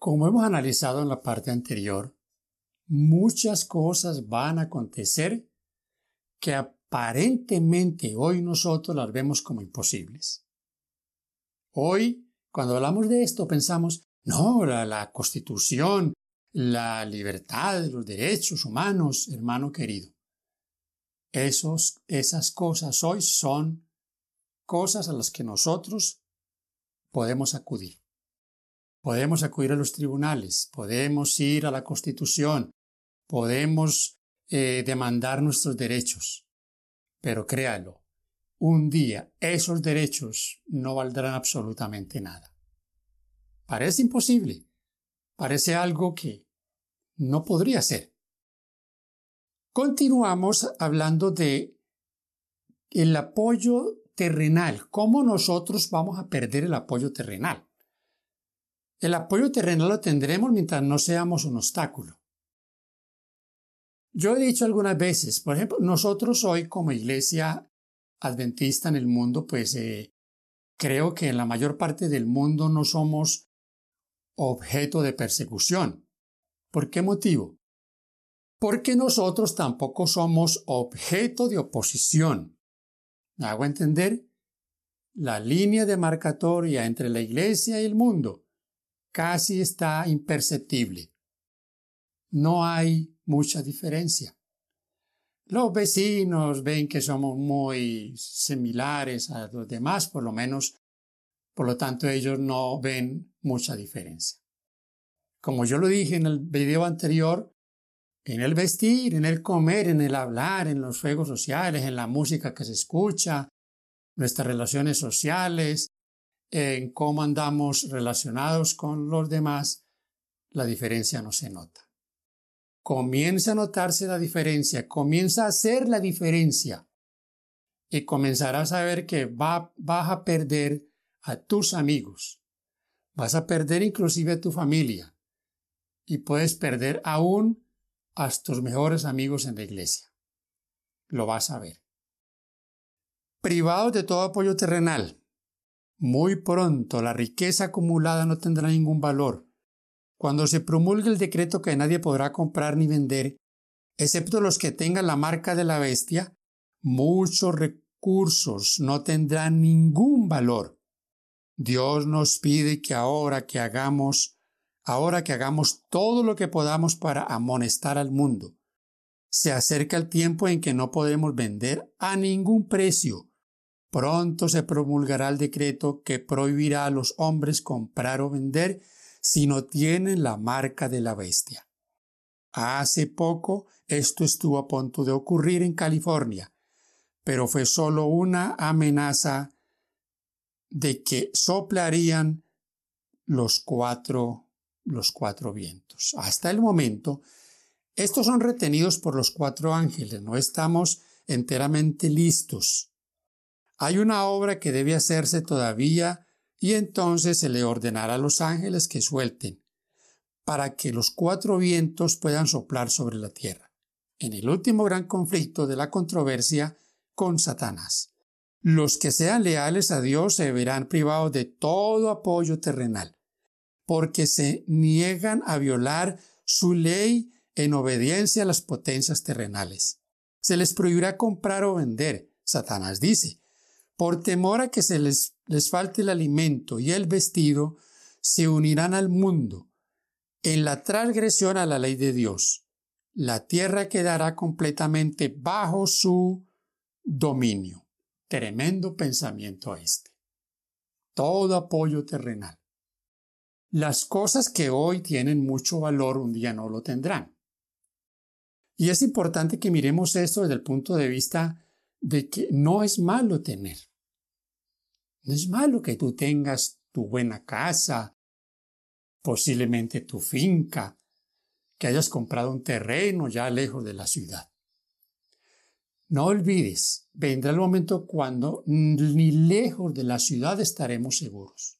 Como hemos analizado en la parte anterior, muchas cosas van a acontecer que aparentemente hoy nosotros las vemos como imposibles. Hoy, cuando hablamos de esto, pensamos, no, la, constitución, la libertad, los derechos humanos, hermano querido. Esos, esas cosas hoy son cosas a las que nosotros podemos acudir. Podemos acudir a los tribunales, podemos ir a la Constitución, podemos eh, demandar nuestros derechos. Pero créalo, un día esos derechos no valdrán absolutamente nada. Parece imposible, parece algo que no podría ser. Continuamos hablando de el apoyo terrenal, cómo nosotros vamos a perder el apoyo terrenal. El apoyo terrenal lo tendremos mientras no seamos un obstáculo. Yo he dicho algunas veces, por ejemplo, nosotros hoy como iglesia adventista en el mundo, pues eh, creo que en la mayor parte del mundo no somos objeto de persecución. ¿Por qué motivo? Porque nosotros tampoco somos objeto de oposición. ¿Me hago entender? La línea demarcatoria entre la iglesia y el mundo casi está imperceptible. No hay mucha diferencia. Los vecinos ven que somos muy similares a los demás, por lo menos, por lo tanto ellos no ven mucha diferencia. Como yo lo dije en el video anterior, en el vestir, en el comer, en el hablar, en los juegos sociales, en la música que se escucha, nuestras relaciones sociales, en cómo andamos relacionados con los demás, la diferencia no se nota comienza a notarse la diferencia, comienza a hacer la diferencia y comenzarás a ver que va, vas a perder a tus amigos, vas a perder inclusive a tu familia y puedes perder aún a tus mejores amigos en la iglesia. Lo vas a ver. Privados de todo apoyo terrenal. Muy pronto la riqueza acumulada no tendrá ningún valor cuando se promulgue el decreto que nadie podrá comprar ni vender, excepto los que tengan la marca de la bestia, muchos recursos no tendrán ningún valor. Dios nos pide que ahora que hagamos, ahora que hagamos todo lo que podamos para amonestar al mundo. Se acerca el tiempo en que no podemos vender a ningún precio. Pronto se promulgará el decreto que prohibirá a los hombres comprar o vender si no tienen la marca de la bestia. Hace poco esto estuvo a punto de ocurrir en California, pero fue solo una amenaza de que soplarían los cuatro, los cuatro vientos. Hasta el momento, estos son retenidos por los cuatro ángeles, no estamos enteramente listos. Hay una obra que debe hacerse todavía y entonces se le ordenará a los ángeles que suelten, para que los cuatro vientos puedan soplar sobre la tierra, en el último gran conflicto de la controversia con Satanás. Los que sean leales a Dios se verán privados de todo apoyo terrenal, porque se niegan a violar su ley en obediencia a las potencias terrenales. Se les prohibirá comprar o vender, Satanás dice, por temor a que se les, les falte el alimento y el vestido, se unirán al mundo en la transgresión a la ley de Dios. La tierra quedará completamente bajo su dominio. Tremendo pensamiento este. Todo apoyo terrenal. Las cosas que hoy tienen mucho valor un día no lo tendrán. Y es importante que miremos esto desde el punto de vista de que no es malo tener. No es malo que tú tengas tu buena casa, posiblemente tu finca, que hayas comprado un terreno ya lejos de la ciudad. No olvides, vendrá el momento cuando ni lejos de la ciudad estaremos seguros.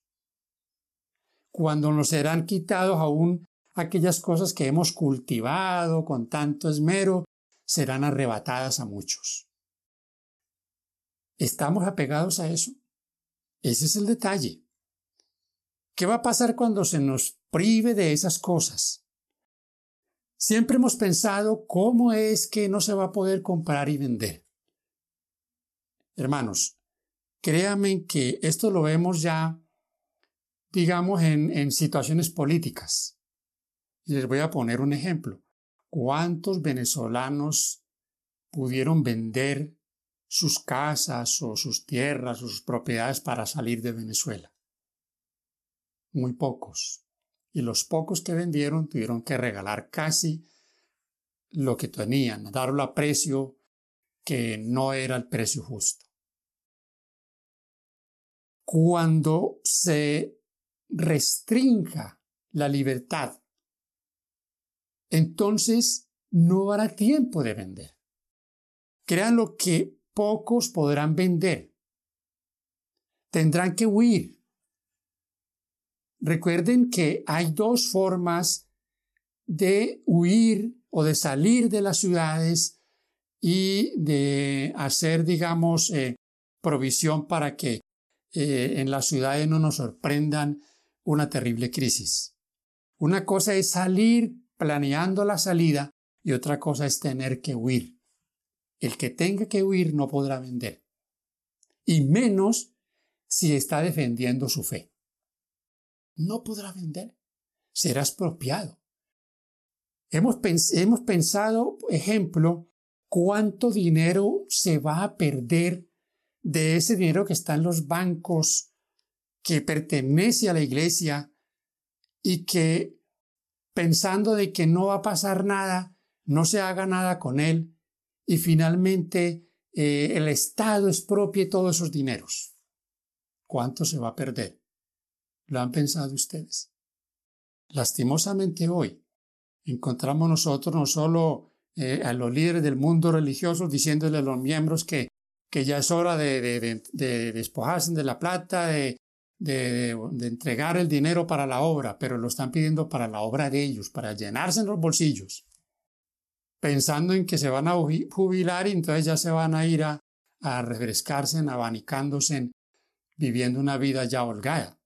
Cuando nos serán quitados aún aquellas cosas que hemos cultivado con tanto esmero, serán arrebatadas a muchos. ¿Estamos apegados a eso? Ese es el detalle. ¿Qué va a pasar cuando se nos prive de esas cosas? Siempre hemos pensado cómo es que no se va a poder comprar y vender. Hermanos, créanme que esto lo vemos ya, digamos, en, en situaciones políticas. Les voy a poner un ejemplo. ¿Cuántos venezolanos pudieron vender sus casas o sus tierras o sus propiedades para salir de Venezuela? Muy pocos. Y los pocos que vendieron tuvieron que regalar casi lo que tenían, darlo a precio que no era el precio justo. Cuando se restrinja la libertad, entonces no habrá tiempo de vender. Crean lo que pocos podrán vender. Tendrán que huir. Recuerden que hay dos formas de huir o de salir de las ciudades y de hacer, digamos, eh, provisión para que eh, en las ciudades no nos sorprendan una terrible crisis. Una cosa es salir planeando la salida y otra cosa es tener que huir. El que tenga que huir no podrá vender. Y menos si está defendiendo su fe. No podrá vender. Será expropiado. Hemos, hemos pensado, ejemplo, cuánto dinero se va a perder de ese dinero que está en los bancos, que pertenece a la iglesia y que pensando de que no va a pasar nada, no se haga nada con él y finalmente eh, el Estado expropie todos esos dineros. ¿Cuánto se va a perder? ¿Lo han pensado ustedes? Lastimosamente hoy encontramos nosotros no solo eh, a los líderes del mundo religioso diciéndole a los miembros que, que ya es hora de, de, de despojarse de la plata, de, de, entregar el dinero para la obra, pero lo están pidiendo para la obra de ellos, para llenarse en los bolsillos, pensando en que se van a jubilar y entonces ya se van a ir a, a refrescarse, abanicándose, viviendo una vida ya holgada.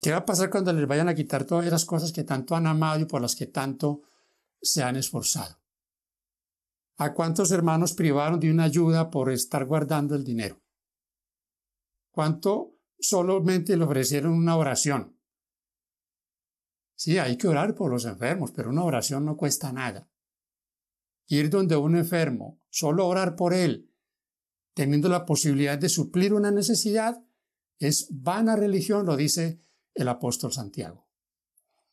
¿Qué va a pasar cuando les vayan a quitar todas esas cosas que tanto han amado y por las que tanto se han esforzado? ¿A cuántos hermanos privaron de una ayuda por estar guardando el dinero? ¿Cuánto solamente le ofrecieron una oración. Sí, hay que orar por los enfermos, pero una oración no cuesta nada. Ir donde un enfermo, solo orar por él, teniendo la posibilidad de suplir una necesidad, es vana religión, lo dice el apóstol Santiago.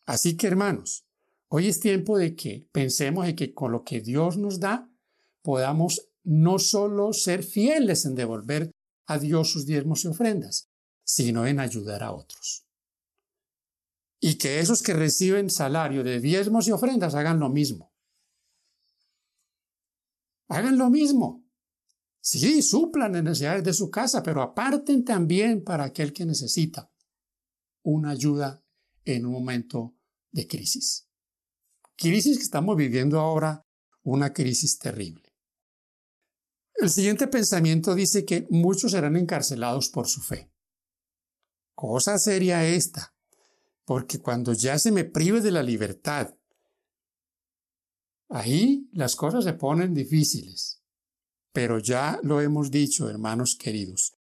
Así que, hermanos, hoy es tiempo de que pensemos en que con lo que Dios nos da, podamos no solo ser fieles en devolver a Dios sus diezmos y ofrendas, sino en ayudar a otros. Y que esos que reciben salario de diezmos y ofrendas hagan lo mismo. Hagan lo mismo. Sí, suplan las necesidades de su casa, pero aparten también para aquel que necesita una ayuda en un momento de crisis. Crisis que estamos viviendo ahora, una crisis terrible. El siguiente pensamiento dice que muchos serán encarcelados por su fe. Cosa seria esta, porque cuando ya se me prive de la libertad, ahí las cosas se ponen difíciles. Pero ya lo hemos dicho, hermanos queridos,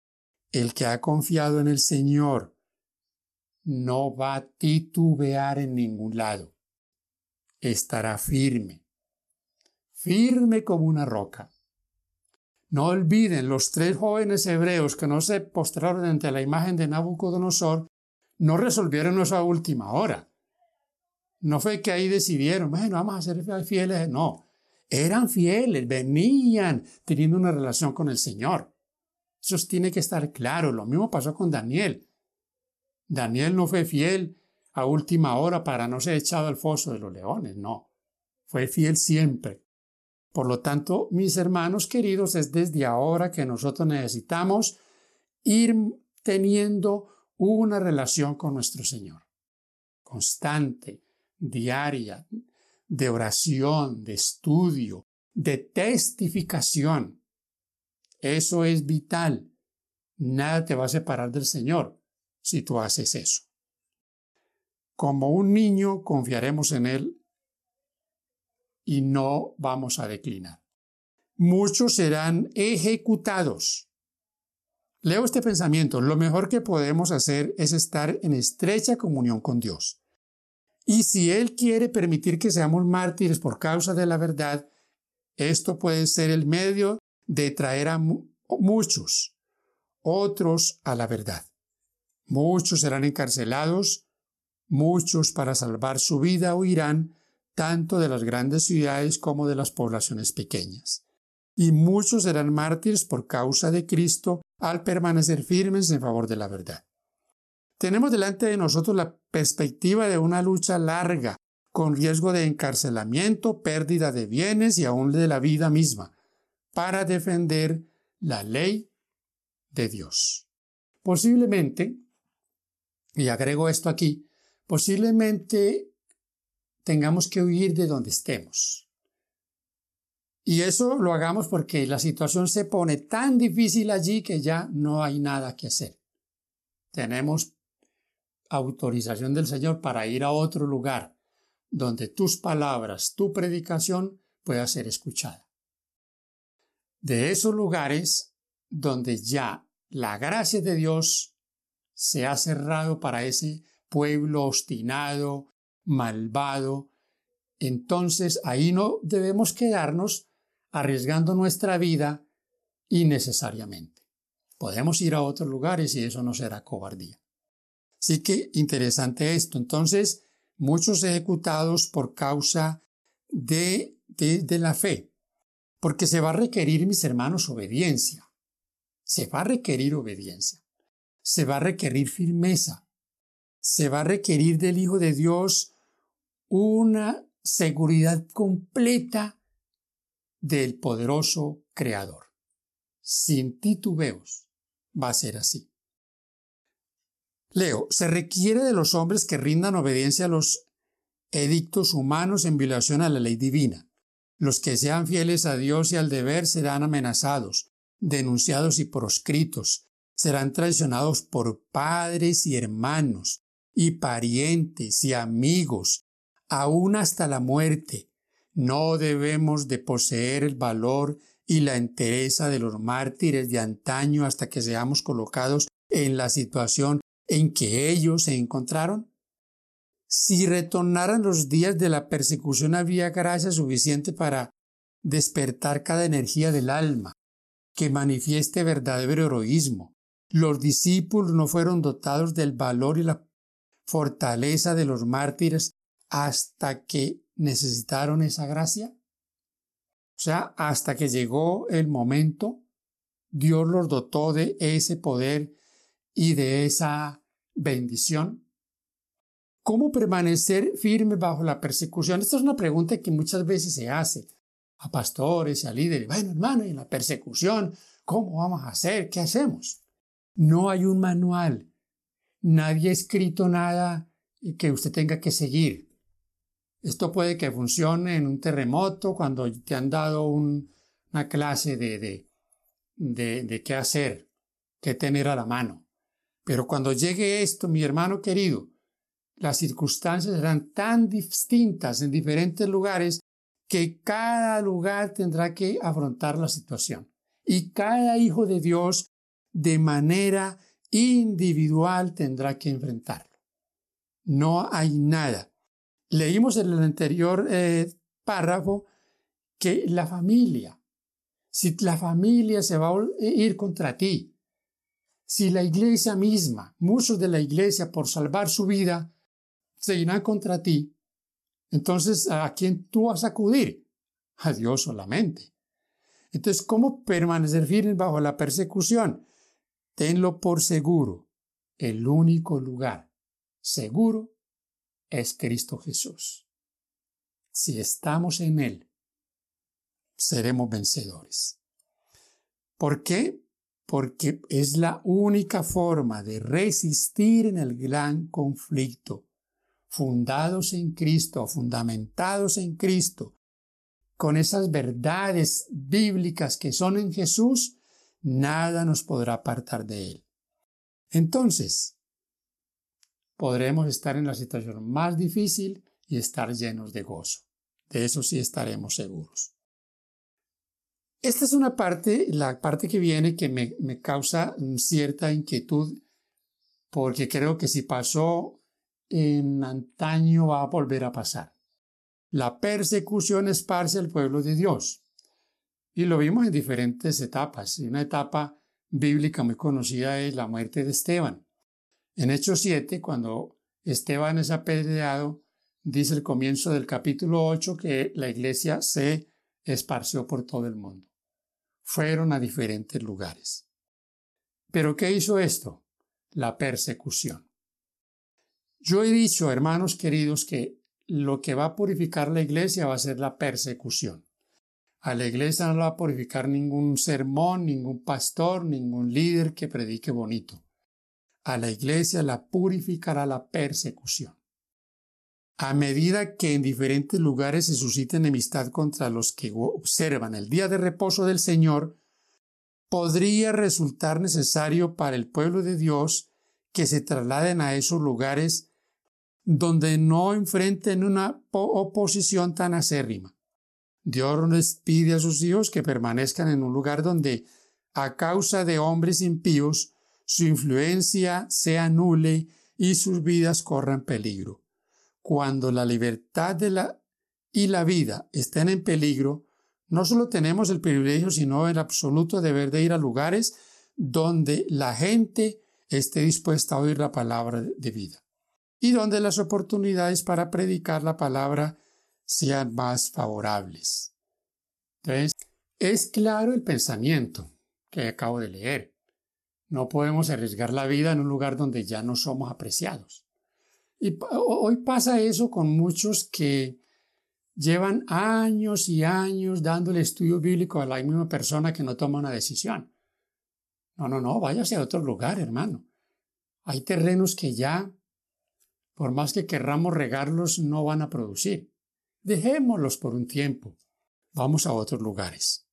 el que ha confiado en el Señor no va a titubear en ningún lado. Estará firme, firme como una roca. No olviden, los tres jóvenes hebreos que no se postraron ante la imagen de Nabucodonosor no resolvieron eso a última hora. No fue que ahí decidieron, bueno, vamos a ser fieles. No, eran fieles, venían teniendo una relación con el Señor. Eso tiene que estar claro. Lo mismo pasó con Daniel. Daniel no fue fiel a última hora para no ser echado al foso de los leones, no. Fue fiel siempre. Por lo tanto, mis hermanos queridos, es desde ahora que nosotros necesitamos ir teniendo una relación con nuestro Señor, constante, diaria, de oración, de estudio, de testificación. Eso es vital. Nada te va a separar del Señor si tú haces eso. como un niño confiaremos en Él y no vamos a declinar. Muchos serán ejecutados. Leo este pensamiento. Lo mejor que podemos hacer es estar en estrecha comunión con Dios. Y si Él quiere permitir que seamos mártires por causa de la verdad, esto puede ser el medio de traer a muchos, otros a la verdad. Muchos serán encarcelados, muchos para salvar su vida huirán tanto de las grandes ciudades como de las poblaciones pequeñas. Y muchos serán mártires por causa de Cristo al permanecer firmes en favor de la verdad. Tenemos delante de nosotros la perspectiva de una lucha larga, con riesgo de encarcelamiento, pérdida de bienes y aún de la vida misma, para defender la ley de Dios. Posiblemente, y agrego esto aquí, posiblemente tengamos que huir de donde estemos. Y eso lo hagamos porque la situación se pone tan difícil allí que ya no hay nada que hacer. Tenemos autorización del Señor para ir a otro lugar donde tus palabras, tu predicación pueda ser escuchada. De esos lugares donde ya la gracia de Dios se ha cerrado para ese pueblo obstinado, malvado, entonces ahí no debemos quedarnos arriesgando nuestra vida innecesariamente. Podemos ir a otros lugares y eso no será cobardía. Así que interesante esto. Entonces, muchos ejecutados por causa de, de, de la fe, porque se va a requerir, mis hermanos, obediencia. Se va a requerir obediencia. Se va a requerir firmeza. Se va a requerir del Hijo de Dios una seguridad completa del poderoso Creador. Sin titubeos va a ser así. Leo, se requiere de los hombres que rindan obediencia a los edictos humanos en violación a la ley divina. Los que sean fieles a Dios y al deber serán amenazados, denunciados y proscritos, serán traicionados por padres y hermanos, y parientes y amigos, aún hasta la muerte. No debemos de poseer el valor y la entereza de los mártires de antaño hasta que seamos colocados en la situación en que ellos se encontraron? Si retornaran los días de la persecución había gracia suficiente para despertar cada energía del alma, que manifieste verdadero heroísmo. Los discípulos no fueron dotados del valor y la fortaleza de los mártires hasta que necesitaron esa gracia. O sea, hasta que llegó el momento, Dios los dotó de ese poder y de esa bendición. ¿Cómo permanecer firme bajo la persecución? Esta es una pregunta que muchas veces se hace a pastores a líderes. Bueno, hermano, en la persecución, ¿cómo vamos a hacer? ¿Qué hacemos? No hay un manual. Nadie ha escrito nada que usted tenga que seguir. Esto puede que funcione en un terremoto cuando te han dado una clase de, de, de, de qué hacer, qué tener a la mano. Pero cuando llegue esto, mi hermano querido, las circunstancias serán tan distintas en diferentes lugares que cada lugar tendrá que afrontar la situación. Y cada hijo de Dios de manera individual tendrá que enfrentarlo. No hay nada. Leímos en el anterior eh, párrafo que la familia, si la familia se va a ir contra ti, si la iglesia misma, muchos de la iglesia, por salvar su vida, se irán contra ti, entonces ¿a quién tú vas a acudir? A Dios solamente. Entonces, ¿cómo permanecer firme bajo la persecución? Tenlo por seguro. El único lugar seguro es Cristo Jesús. Si estamos en Él, seremos vencedores. ¿Por qué? Porque es la única forma de resistir en el gran conflicto, fundados en Cristo, fundamentados en Cristo, con esas verdades bíblicas que son en Jesús, nada nos podrá apartar de Él. Entonces, podremos estar en la situación más difícil y estar llenos de gozo. De eso sí estaremos seguros. Esta es una parte, la parte que viene, que me, causa cierta inquietud, porque creo que si pasó en antaño va a volver a pasar. La persecución esparce al pueblo de Dios. Y lo vimos en diferentes etapas. Una etapa bíblica muy conocida es la muerte de Esteban. En Hechos 7, cuando Esteban es apedreado, dice el comienzo del capítulo 8 que la iglesia se esparció por todo el mundo. Fueron a diferentes lugares. ¿Pero qué hizo esto? La persecución. Yo he dicho, hermanos queridos, que lo que va a purificar la iglesia va a ser la persecución. A la iglesia no la va a purificar ningún sermón, ningún pastor, ningún líder que predique bonito. A la iglesia la purificará la persecución. A medida que en diferentes lugares se suscita enemistad contra los que observan el día de reposo del Señor, podría resultar necesario para el pueblo de Dios que se trasladen a esos lugares donde no enfrenten una oposición tan acérrima. Dios les pide a sus hijos que permanezcan en un lugar donde, a causa de hombres impíos, su influencia sea nule y sus vidas corran peligro. Cuando la libertad y la vida estén en peligro, no solo tenemos el privilegio, sino el absoluto deber de ir a lugares donde la gente esté dispuesta a oír la palabra de vida y donde las oportunidades para predicar la palabra sean más favorables. Entonces, es claro el pensamiento que acabo de leer. No podemos arriesgar la vida en un lugar donde ya no somos apreciados. Y hoy pasa eso con muchos que llevan años y años dándole estudio bíblico a la misma persona que no toma una decisión. No, no, no, váyase a otro lugar, hermano. Hay terrenos que ya por más que querramos regarlos, no van a producir. Dejémoslos por un tiempo. Vamos a otros lugares.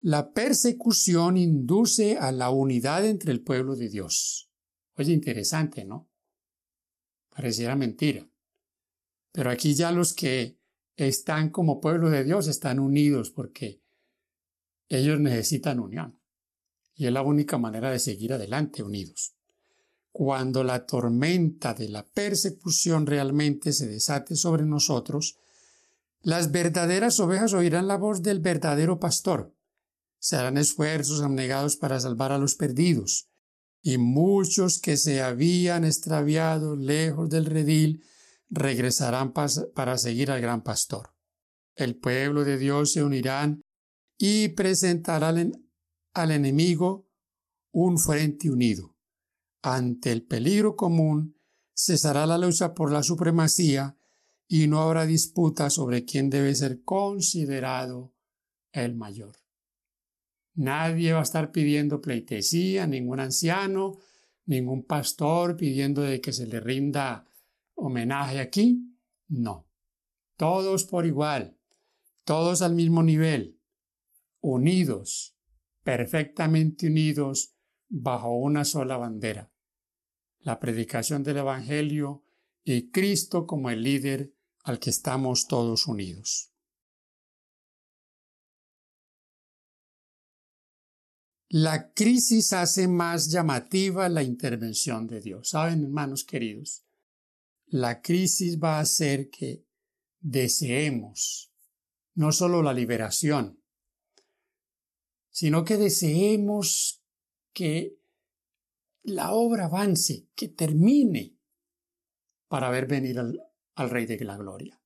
La persecución induce a la unidad entre el pueblo de Dios. Oye, interesante, ¿no? Pareciera mentira. Pero aquí ya los que están como pueblo de Dios están unidos porque ellos necesitan unión. Y es la única manera de seguir adelante unidos. Cuando la tormenta de la persecución realmente se desate sobre nosotros, las verdaderas ovejas oirán la voz del verdadero pastor. Se harán esfuerzos abnegados para salvar a los perdidos, y muchos que se habían extraviado lejos del redil regresarán para seguir al gran pastor. El pueblo de Dios se unirán y presentará al enemigo un frente unido. Ante el peligro común, cesará la lucha por la supremacía y no habrá disputa sobre quién debe ser considerado el mayor. Nadie va a estar pidiendo pleitesía, ningún anciano, ningún pastor pidiendo de que se le rinda homenaje aquí. No. Todos por igual, todos al mismo nivel, unidos, perfectamente unidos bajo una sola bandera, la predicación del Evangelio y Cristo como el líder al que estamos todos unidos. La crisis hace más llamativa la intervención de Dios. Saben, hermanos queridos, la crisis va a hacer que deseemos no solo la liberación, sino que deseemos que la obra avance, que termine para ver venir al, al Rey de la Gloria.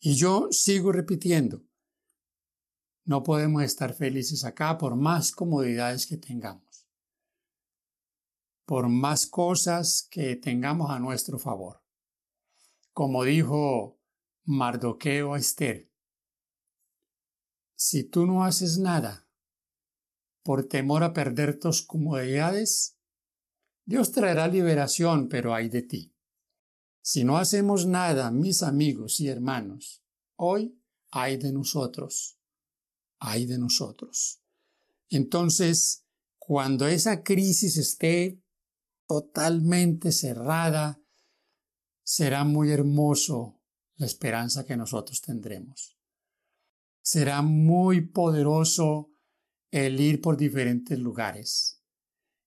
Y yo sigo repitiendo, no podemos estar felices acá por más comodidades que tengamos, por más cosas que tengamos a nuestro favor. Como dijo Mardoqueo a Esther, si tú no haces nada, por temor a perder tus comodidades? Dios traerá liberación, pero hay de ti. Si no hacemos nada, mis amigos y hermanos, hoy hay de nosotros, hay de nosotros. Entonces, cuando esa crisis esté totalmente cerrada, será muy hermoso la esperanza que nosotros tendremos. Será muy poderoso el ir por diferentes lugares,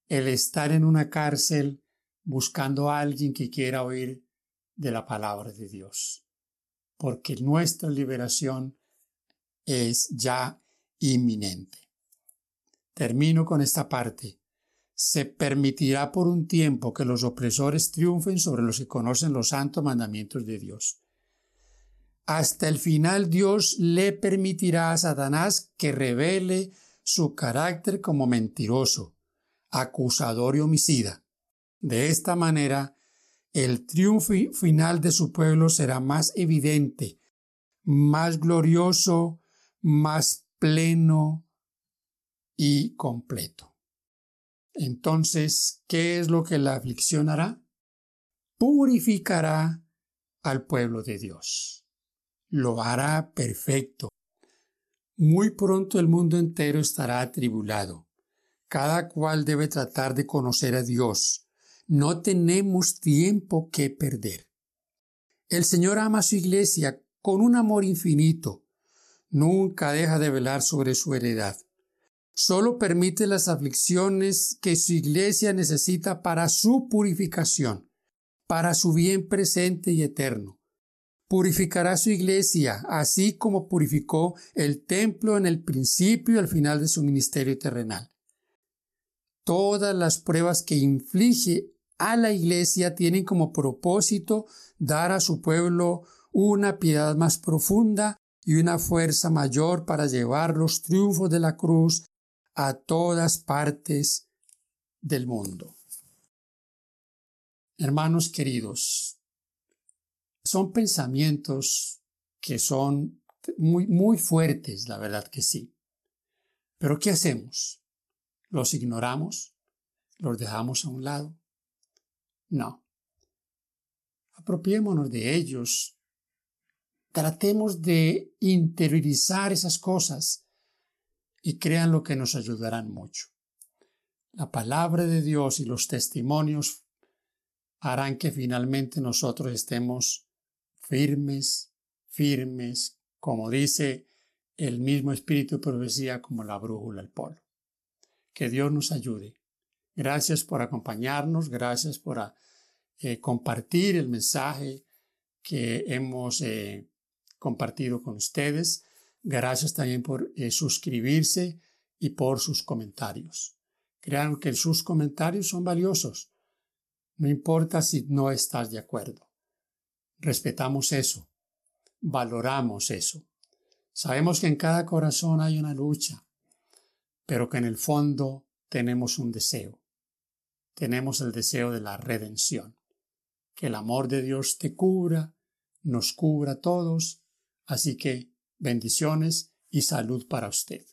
el estar en una cárcel buscando a alguien que quiera oír de la palabra de Dios, porque nuestra liberación es ya inminente. Termino con esta parte. Se permitirá por un tiempo que los opresores triunfen sobre los que conocen los santos mandamientos de Dios. Hasta el final Dios le permitirá a Satanás que revele su carácter como mentiroso, acusador y homicida. De esta manera, el triunfo final de su pueblo será más evidente, más glorioso, más pleno y completo. Entonces, ¿qué es lo que la aflicción hará? Purificará al pueblo de Dios. Lo hará perfecto. Muy pronto el mundo entero estará atribulado. Cada cual debe tratar de conocer a Dios. No tenemos tiempo que perder. El Señor ama a su iglesia con un amor infinito nunca deja de velar sobre su heredad. Solo permite las aflicciones que su iglesia necesita para su purificación, para su bien presente y eterno. Purificará su iglesia, así como purificó el templo en el principio y al final de su ministerio terrenal. Todas las pruebas que inflige a la iglesia tienen como propósito dar a su pueblo una piedad más profunda y una fuerza mayor para llevar los triunfos de la cruz a todas partes del mundo. Hermanos queridos, son pensamientos que son muy, muy fuertes, la verdad que sí. Pero ¿qué hacemos? ¿Los ignoramos? ¿Los dejamos a un lado? No. Apropiémonos de ellos Tratemos de interiorizar esas cosas y crean lo que nos ayudarán mucho. La palabra de Dios y los testimonios harán que finalmente nosotros estemos firmes, firmes, como dice el mismo espíritu de profecía, como la brújula del polo. Que Dios nos ayude. Gracias por acompañarnos, gracias por eh, compartir el mensaje que hemos eh, compartido con ustedes. Gracias también por eh, suscribirse y por sus comentarios. Crean que sus comentarios son valiosos. No importa si no estás de acuerdo. Respetamos eso. Valoramos eso. Sabemos que en cada corazón hay una lucha, pero que en el fondo tenemos un deseo. Tenemos el deseo de la redención. Que el amor de Dios te cubra, nos cubra a todos Así que bendiciones y salud para usted.